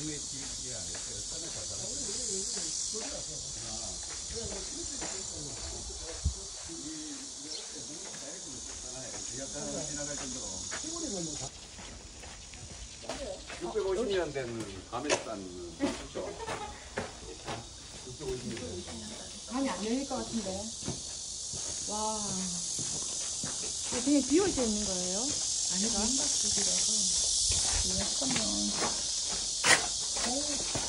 육 650년 된 가면산 그렇죠? 감이 안 열릴 것 같은데. 와. 그냥 비워져 있는 거예요? 아니다. 민박집이라서. 잠깐만. Ooh.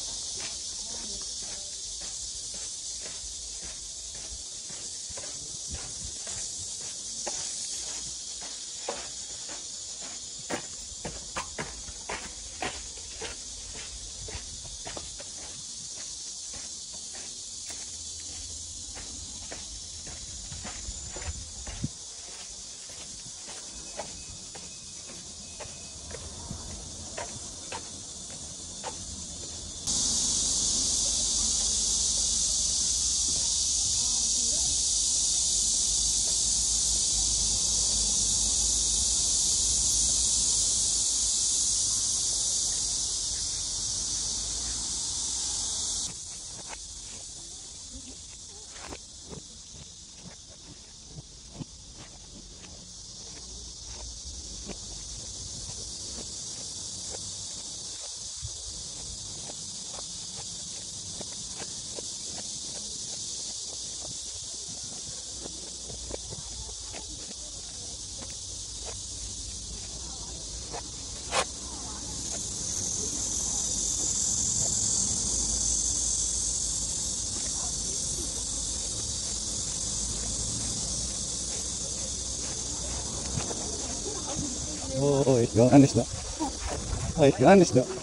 おーい、何でした？はい、何でした？